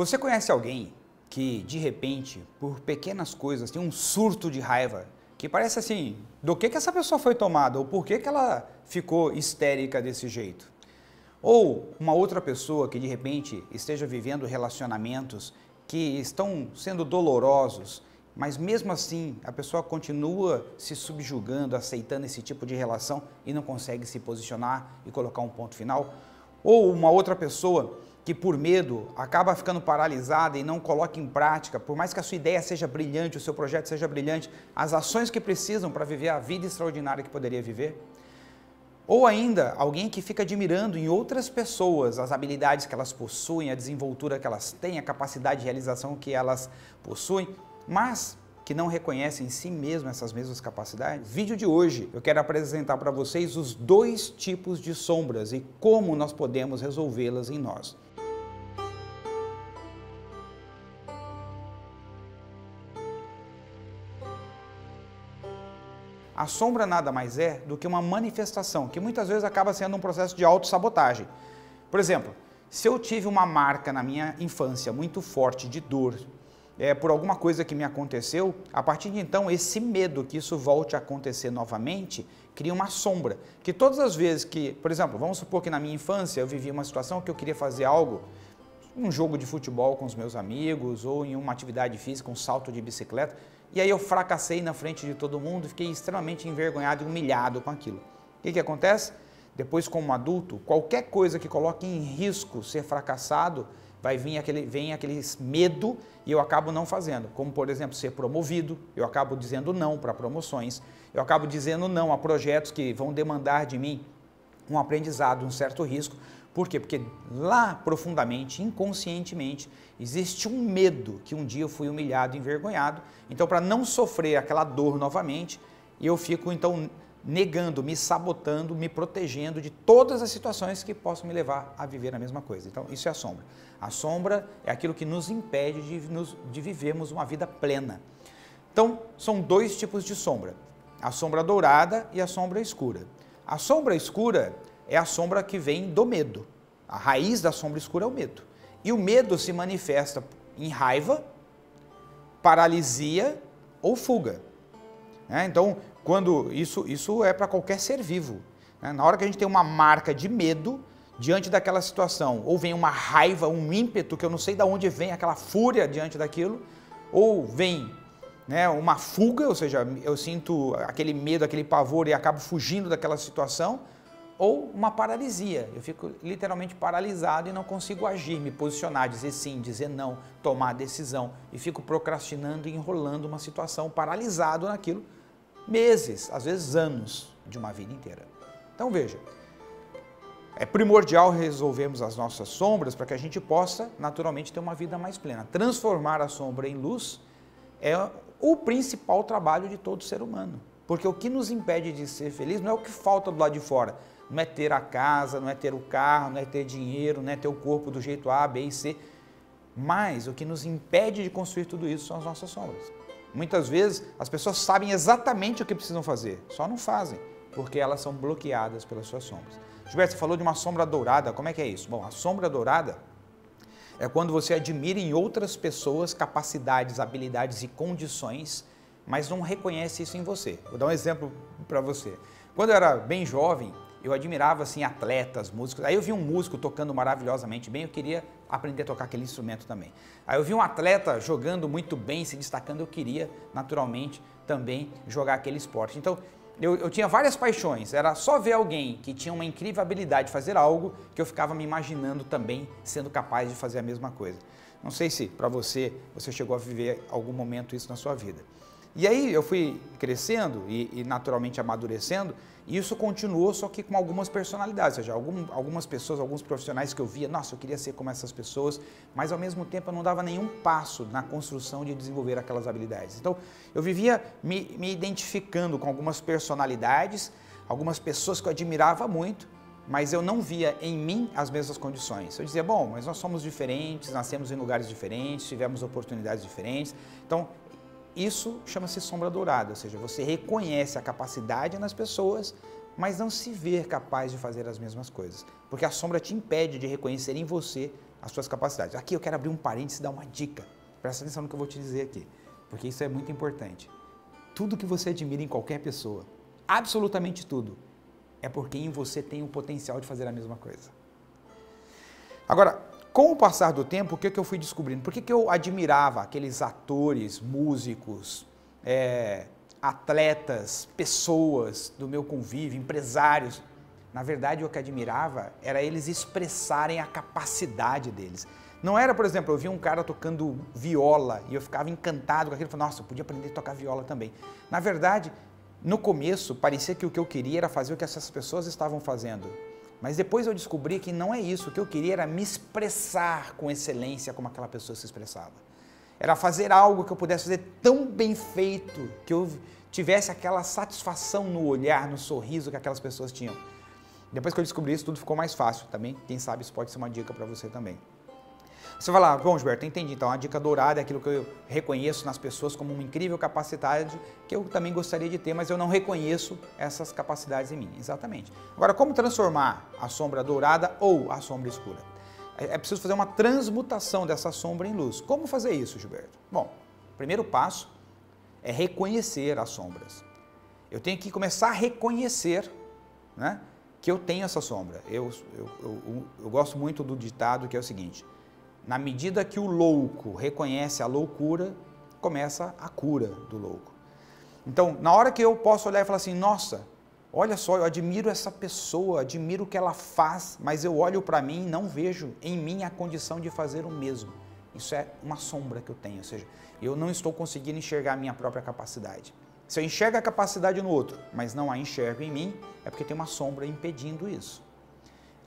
Você conhece alguém que, de repente, por pequenas coisas, tem um surto de raiva que parece assim, do que, que essa pessoa foi tomada ou por que, que ela ficou histérica desse jeito? Ou uma outra pessoa que de repente esteja vivendo relacionamentos que estão sendo dolorosos, mas mesmo assim a pessoa continua se subjugando, aceitando esse tipo de relação e não consegue se posicionar e colocar um ponto final. Ou uma outra pessoa que por medo acaba ficando paralisada e não coloca em prática, por mais que a sua ideia seja brilhante, o seu projeto seja brilhante, as ações que precisam para viver a vida extraordinária que poderia viver. Ou ainda, alguém que fica admirando em outras pessoas as habilidades que elas possuem, a desenvoltura que elas têm, a capacidade de realização que elas possuem, mas que não reconhecem em si mesmo essas mesmas capacidades? Vídeo de hoje eu quero apresentar para vocês os dois tipos de sombras e como nós podemos resolvê-las em nós. A sombra nada mais é do que uma manifestação, que muitas vezes acaba sendo um processo de autossabotagem. Por exemplo, se eu tive uma marca na minha infância muito forte de dor, é, por alguma coisa que me aconteceu, a partir de então, esse medo que isso volte a acontecer novamente cria uma sombra. Que todas as vezes que, por exemplo, vamos supor que na minha infância eu vivi uma situação que eu queria fazer algo, um jogo de futebol com os meus amigos, ou em uma atividade física, um salto de bicicleta, e aí eu fracassei na frente de todo mundo, fiquei extremamente envergonhado e humilhado com aquilo. O que, que acontece? Depois, como adulto, qualquer coisa que coloque em risco ser fracassado, vai vir aquele, vem aquele medo e eu acabo não fazendo. Como, por exemplo, ser promovido, eu acabo dizendo não para promoções, eu acabo dizendo não a projetos que vão demandar de mim um aprendizado, um certo risco. Por quê? Porque lá profundamente, inconscientemente, existe um medo que um dia eu fui humilhado, envergonhado. Então, para não sofrer aquela dor novamente, eu fico então negando, me sabotando, me protegendo de todas as situações que possam me levar a viver a mesma coisa. Então, isso é a sombra. A sombra é aquilo que nos impede de, de vivermos uma vida plena. Então, são dois tipos de sombra: a sombra dourada e a sombra escura. A sombra escura é a sombra que vem do medo. A raiz da sombra escura é o medo. E o medo se manifesta em raiva, paralisia ou fuga. É, então, quando isso, isso é para qualquer ser vivo. Né? Na hora que a gente tem uma marca de medo diante daquela situação, ou vem uma raiva, um ímpeto que eu não sei de onde vem aquela fúria diante daquilo, ou vem né, uma fuga, ou seja, eu sinto aquele medo, aquele pavor e acabo fugindo daquela situação, ou uma paralisia. Eu fico literalmente paralisado e não consigo agir, me posicionar, dizer sim, dizer não, tomar decisão e fico procrastinando e enrolando uma situação, paralisado naquilo meses, às vezes anos de uma vida inteira. Então veja, é primordial resolvermos as nossas sombras para que a gente possa naturalmente ter uma vida mais plena. Transformar a sombra em luz é o principal trabalho de todo ser humano. Porque o que nos impede de ser feliz não é o que falta do lado de fora. Não é ter a casa, não é ter o carro, não é ter dinheiro, não é ter o corpo do jeito A, B e C. Mas o que nos impede de construir tudo isso são as nossas sombras. Muitas vezes as pessoas sabem exatamente o que precisam fazer, só não fazem, porque elas são bloqueadas pelas suas sombras. Gilberto, você falou de uma sombra dourada, como é que é isso? Bom, a sombra dourada é quando você admira em outras pessoas capacidades, habilidades e condições, mas não reconhece isso em você. Vou dar um exemplo para você. Quando eu era bem jovem, eu admirava assim atletas, músicos. Aí eu vi um músico tocando maravilhosamente bem, eu queria aprender a tocar aquele instrumento também. Aí eu vi um atleta jogando muito bem, se destacando, eu queria naturalmente também jogar aquele esporte. Então eu, eu, tinha várias paixões, era só ver alguém que tinha uma incrível habilidade de fazer algo que eu ficava me imaginando também sendo capaz de fazer a mesma coisa. Não sei se para você, você chegou a viver algum momento isso na sua vida. E aí eu fui crescendo e, e, naturalmente amadurecendo, e isso continuou, só que com algumas personalidades, ou seja, algum, algumas pessoas, alguns profissionais que eu via, nossa, eu queria ser como essas pessoas, mas ao mesmo tempo eu não dava nenhum passo na construção de desenvolver aquelas habilidades. Então eu vivia me, me identificando com algumas personalidades, algumas pessoas que eu admirava muito, mas eu não via em mim as mesmas condições. Eu dizia, bom, mas nós somos diferentes, nascemos em lugares diferentes, tivemos oportunidades diferentes, então isso chama-se sombra dourada, ou seja, você reconhece a capacidade nas pessoas, mas não se vê capaz de fazer as mesmas coisas, porque a sombra te impede de reconhecer em você as suas capacidades. Aqui eu quero abrir um parênteses e dar uma dica. Presta atenção no que eu vou te dizer aqui, porque isso é muito importante. Tudo que você admira em qualquer pessoa, absolutamente tudo, é porque em você tem o potencial de fazer a mesma coisa. Agora, com o passar do tempo, o que, que eu fui descobrindo? Por que, que eu admirava aqueles atores, músicos, é, atletas, pessoas do meu convívio, empresários? Na verdade, o que admirava era eles expressarem a capacidade deles. Não era, por exemplo, eu vi um cara tocando viola e eu ficava encantado com aquilo, falava, nossa, eu podia aprender a tocar viola também. Na verdade, no começo, parecia que o que eu queria era fazer o que essas pessoas estavam fazendo. Mas depois eu descobri que não é isso. O que eu queria era me expressar com excelência como aquela pessoa se expressava. Era fazer algo que eu pudesse fazer tão bem feito que eu tivesse aquela satisfação no olhar, no sorriso que aquelas pessoas tinham. Depois que eu descobri isso, tudo ficou mais fácil também. Quem sabe isso pode ser uma dica para você também. Você vai lá, bom, Gilberto, entendi. Então, a dica dourada é aquilo que eu reconheço nas pessoas como uma incrível capacidade que eu também gostaria de ter, mas eu não reconheço essas capacidades em mim. Exatamente. Agora, como transformar a sombra dourada ou a sombra escura? É, é preciso fazer uma transmutação dessa sombra em luz. Como fazer isso, Gilberto? Bom, primeiro passo é reconhecer as sombras. Eu tenho que começar a reconhecer né, que eu tenho essa sombra. Eu, eu, eu, eu gosto muito do ditado que é o seguinte: na medida que o louco reconhece a loucura, começa a cura do louco. Então, na hora que eu posso olhar e falar assim, nossa, olha só, eu admiro essa pessoa, admiro o que ela faz, mas eu olho para mim e não vejo em mim a condição de fazer o mesmo. Isso é uma sombra que eu tenho, ou seja, eu não estou conseguindo enxergar a minha própria capacidade. Se eu enxergo a capacidade no outro, mas não a enxergo em mim, é porque tem uma sombra impedindo isso.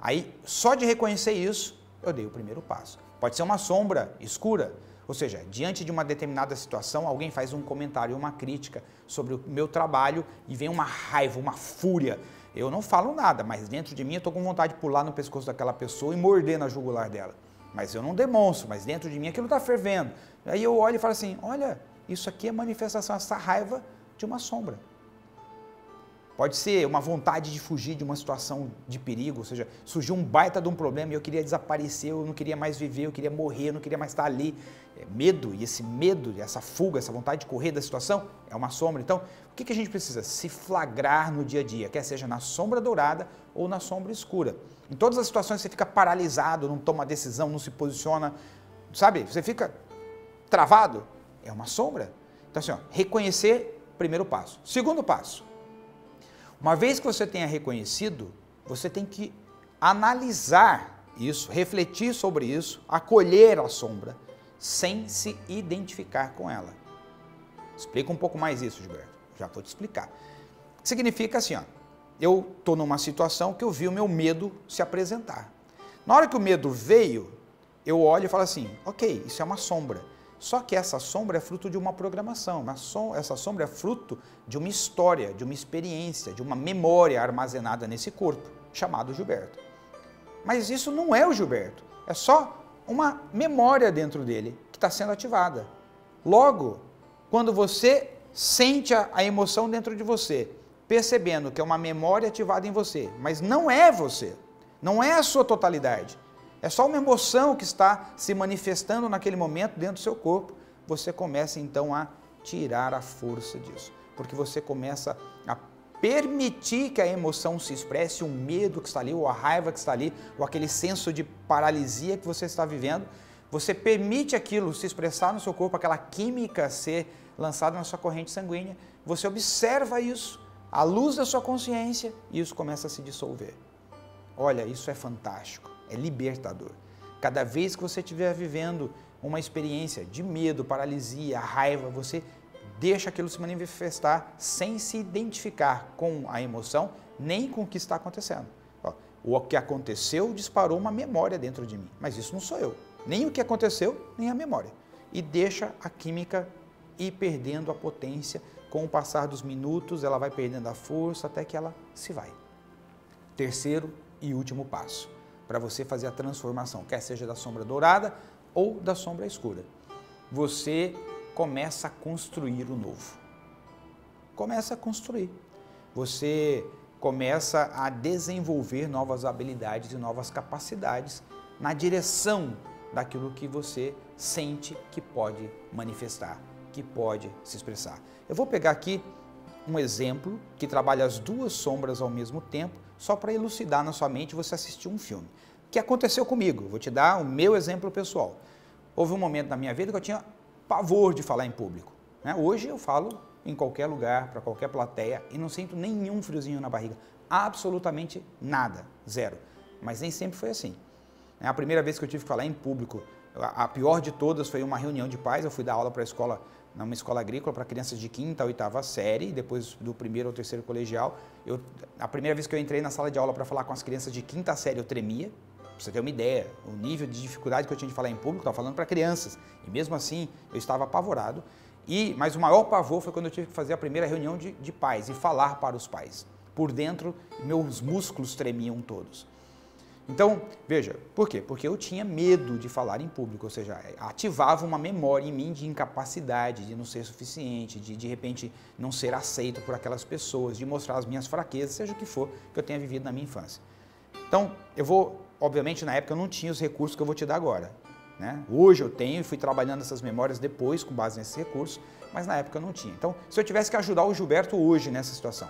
Aí, só de reconhecer isso, eu dei o primeiro passo. Pode ser uma sombra escura, ou seja, diante de uma determinada situação, alguém faz um comentário, uma crítica sobre o meu trabalho e vem uma raiva, uma fúria. Eu não falo nada, mas dentro de mim eu estou com vontade de pular no pescoço daquela pessoa e morder na jugular dela. Mas eu não demonstro, mas dentro de mim aquilo está fervendo. Aí eu olho e falo assim: olha, isso aqui é manifestação, essa raiva de uma sombra. Pode ser uma vontade de fugir de uma situação de perigo, ou seja, surgiu um baita de um problema e eu queria desaparecer, eu não queria mais viver, eu queria morrer, eu não queria mais estar ali. É medo, e esse medo, essa fuga, essa vontade de correr da situação é uma sombra. Então, o que, a gente precisa? Se flagrar no dia a dia, quer seja na sombra dourada ou na sombra escura. Em todas as situações você fica paralisado, não toma decisão, não se posiciona, sabe? Você fica travado, é uma sombra. Então, assim, ó, reconhecer, primeiro passo. Segundo passo, uma vez que você tenha reconhecido, você tem que analisar isso, refletir sobre isso, acolher a sombra, sem se identificar com ela. Explica um pouco mais isso, Gilberto. Já vou te explicar. Significa assim, ó, eu estou numa situação que eu vi o meu medo se apresentar. Na hora que o medo veio, eu olho e falo assim, ok, isso é uma sombra. Só que essa sombra é fruto de uma programação, essa sombra é fruto de uma história, de uma experiência, de uma memória armazenada nesse corpo, chamado Gilberto. Mas isso não é o Gilberto, é só uma memória dentro dele que está sendo ativada. Logo, quando você sente a emoção dentro de você, percebendo que é uma memória ativada em você, mas não é você, não é a sua totalidade, é só uma emoção que está se manifestando naquele momento dentro do seu corpo. Você começa então a tirar a força disso, porque você começa a permitir que a emoção se expresse, o medo que está ali, ou a raiva que está ali, ou aquele senso de paralisia que você está vivendo. Você permite aquilo se expressar no seu corpo, aquela química ser lançada na sua corrente sanguínea. Você observa isso à luz da sua consciência e isso começa a se dissolver. Olha, isso é fantástico é libertador. Cada vez que você estiver vivendo uma experiência de medo, paralisia, raiva, você deixa aquilo se manifestar sem se identificar com a emoção nem com o que está acontecendo. O que aconteceu disparou uma memória dentro de mim, mas isso não sou eu. Nem o que aconteceu, nem a memória. E deixa a química ir perdendo a potência. Com o passar dos minutos, ela vai perdendo a força até que ela se vai. Terceiro e último passo para você fazer a transformação, quer seja da sombra dourada ou da sombra escura. Você começa a construir o novo. Começa a construir. Você começa a desenvolver novas habilidades e novas capacidades na direção daquilo que você sente que pode manifestar, que pode se expressar. Eu vou pegar aqui um exemplo que trabalha as duas sombras ao mesmo tempo, só para elucidar na sua mente você assistir um filme. O que aconteceu comigo? Vou te dar o meu exemplo pessoal. Houve um momento na minha vida que eu tinha pavor de falar em público. Né? Hoje eu falo em qualquer lugar, para qualquer plateia e não sinto nenhum friozinho na barriga. Absolutamente nada, zero. Mas nem sempre foi assim. É a primeira vez que eu tive que falar em público, a pior de todas foi uma reunião de pais. Eu fui dar aula para a escola, numa escola agrícola, para crianças de quinta, oitava série, depois do primeiro ou terceiro colegial. Eu, a primeira vez que eu entrei na sala de aula para falar com as crianças de quinta série, eu tremia. Pra você ter uma ideia, o nível de dificuldade que eu tinha de falar em público, estava falando para crianças. E mesmo assim, eu estava apavorado. E, mas o maior pavor foi quando eu tive que fazer a primeira reunião de, de pais e falar para os pais. Por dentro, meus músculos tremiam todos. Então, veja, por quê? Porque eu tinha medo de falar em público, ou seja, ativava uma memória em mim de incapacidade, de não ser suficiente, de de repente não ser aceito por aquelas pessoas, de mostrar as minhas fraquezas, seja o que for que eu tenha vivido na minha infância. Então, eu vou, obviamente, na época eu não tinha os recursos que eu vou te dar agora. Né? Hoje eu tenho e fui trabalhando essas memórias depois com base nesses recursos, mas na época eu não tinha. Então, se eu tivesse que ajudar o Gilberto hoje nessa situação,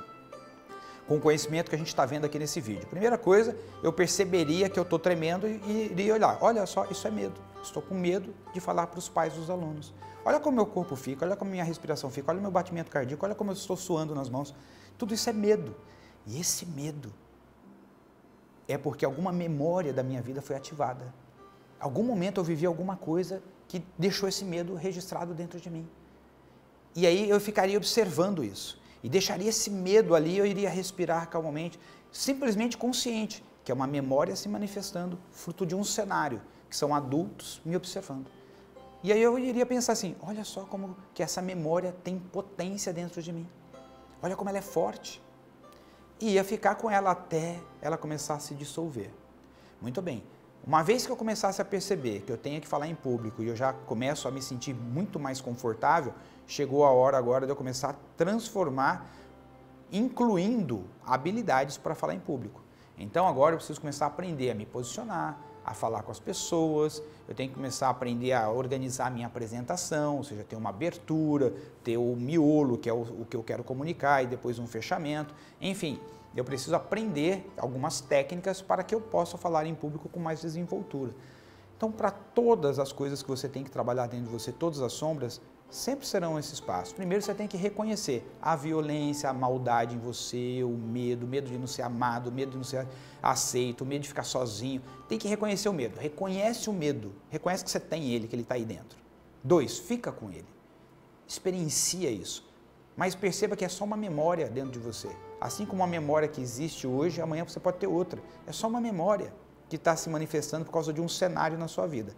com o conhecimento que a gente está vendo aqui nesse vídeo. Primeira coisa, eu perceberia que eu estou tremendo e iria olhar, olha só, isso é medo. Estou com medo de falar para os pais dos alunos. Olha como meu corpo fica, olha como minha respiração fica, olha meu batimento cardíaco, olha como eu estou suando nas mãos. Tudo isso é medo. E esse medo é porque alguma memória da minha vida foi ativada. Algum momento eu vivi alguma coisa que deixou esse medo registrado dentro de mim. E aí eu ficaria observando isso e deixaria esse medo ali, eu iria respirar calmamente, simplesmente consciente, que é uma memória se manifestando, fruto de um cenário, que são adultos me observando. E aí eu iria pensar assim, olha só como que essa memória tem potência dentro de mim. Olha como ela é forte. E ia ficar com ela até ela começar a se dissolver. Muito bem. Uma vez que eu começasse a perceber que eu tenho que falar em público e eu já começo a me sentir muito mais confortável, chegou a hora agora de eu começar a transformar, incluindo habilidades para falar em público. Então agora eu preciso começar a aprender a me posicionar, a falar com as pessoas, eu tenho que começar a aprender a organizar a minha apresentação, ou seja, ter uma abertura, ter o miolo, que é o, o que eu quero comunicar, e depois um fechamento. Enfim, eu preciso aprender algumas técnicas para que eu possa falar em público com mais desenvoltura. Então, para todas as coisas que você tem que trabalhar dentro de você, todas as sombras, sempre serão esses passos. Primeiro você tem que reconhecer a violência, a maldade em você, o medo, o medo de não ser amado, o medo de não ser aceito, o medo de ficar sozinho. Tem que reconhecer o medo. Reconhece o medo. Reconhece que você tem ele, que ele está aí dentro. Dois, fica com ele. Experiencia isso. Mas perceba que é só uma memória dentro de você. Assim como uma memória que existe hoje, amanhã você pode ter outra. É só uma memória que está se manifestando por causa de um cenário na sua vida.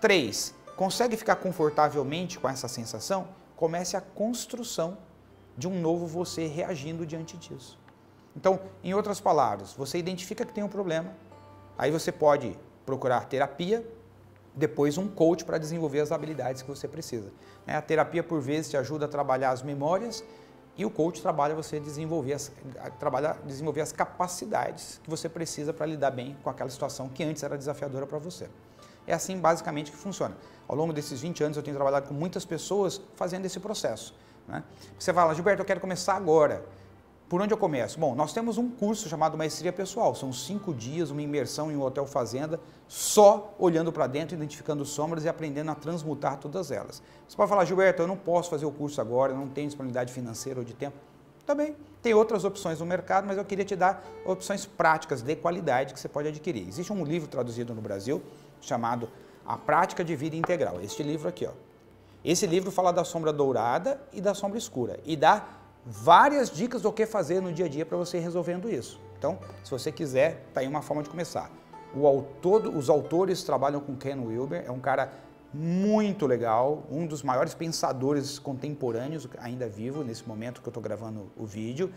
Três, Consegue ficar confortavelmente com essa sensação? Comece a construção de um novo você reagindo diante disso. Então, em outras palavras, você identifica que tem um problema, aí você pode procurar terapia, depois um coach para desenvolver as habilidades que você precisa. Né? A terapia, por vezes, te ajuda a trabalhar as memórias e o coach trabalha você desenvolver as, desenvolver as capacidades que você precisa para lidar bem com aquela situação que antes era desafiadora para você. É assim basicamente que funciona. Ao longo desses 20 anos eu tenho trabalhado com muitas pessoas fazendo esse processo. Né? Você fala, Gilberto, eu quero começar agora. Por onde eu começo? Bom, nós temos um curso chamado Maestria Pessoal. São cinco dias, uma imersão em um hotel fazenda, só olhando para dentro, identificando sombras e aprendendo a transmutar todas elas. Você pode falar, Gilberto, eu não posso fazer o curso agora, eu não tenho disponibilidade financeira ou de tempo. Também tem outras opções no mercado, mas eu queria te dar opções práticas de qualidade que você pode adquirir. Existe um livro traduzido no Brasil chamado A Prática de Vida Integral. Este livro aqui, ó. Esse livro fala da sombra dourada e da sombra escura e dá várias dicas do que fazer no dia a dia para você resolvendo isso. Então, se você quiser, tá aí uma forma de começar. O autor, os autores trabalham com Ken Wilber, é um cara muito legal, um dos maiores pensadores contemporâneos ainda vivo nesse momento que eu estou gravando o vídeo.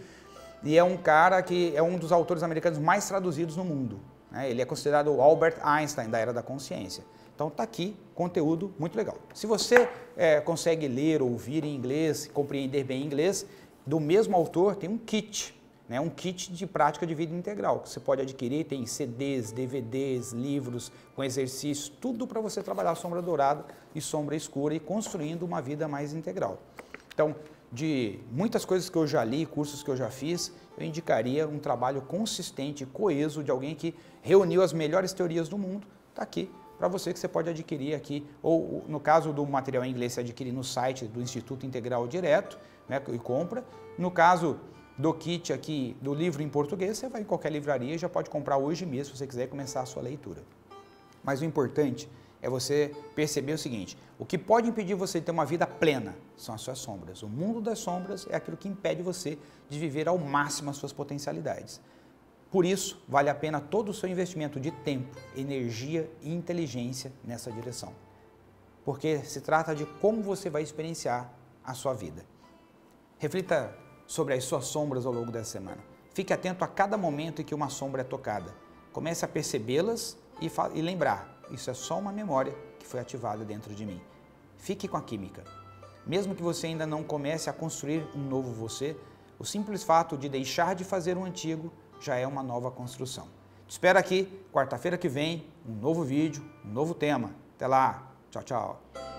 E é um cara que é um dos autores americanos mais traduzidos no mundo. Né? Ele é considerado o Albert Einstein da era da consciência. Então está aqui conteúdo muito legal. Se você é, consegue ler, ouvir em inglês, compreender bem inglês, do mesmo autor tem um kit né, um kit de prática de vida integral que você pode adquirir. Tem CDs, DVDs, livros com exercícios, tudo para você trabalhar sombra dourada e sombra escura e construindo uma vida mais integral. Então, de muitas coisas que eu já li, cursos que eu já fiz, eu indicaria um trabalho consistente, coeso de alguém que reuniu as melhores teorias do mundo. Está aqui para você que você pode adquirir aqui, ou no caso do material em inglês, você adquire no site do Instituto Integral Direto né, e compra. No caso do kit aqui, do livro em português, você vai em qualquer livraria e já pode comprar hoje mesmo se você quiser começar a sua leitura. Mas o importante é você perceber o seguinte: o que pode impedir você de ter uma vida plena são as suas sombras. O mundo das sombras é aquilo que impede você de viver ao máximo as suas potencialidades. Por isso, vale a pena todo o seu investimento de tempo, energia e inteligência nessa direção. Porque se trata de como você vai experienciar a sua vida. Reflita sobre as suas sombras ao longo dessa semana. Fique atento a cada momento em que uma sombra é tocada. Comece a percebê-las e, e lembrar: isso é só uma memória que foi ativada dentro de mim. Fique com a química. Mesmo que você ainda não comece a construir um novo você, o simples fato de deixar de fazer um antigo já é uma nova construção. Te espero aqui, quarta-feira que vem, um novo vídeo, um novo tema. Até lá. Tchau, tchau.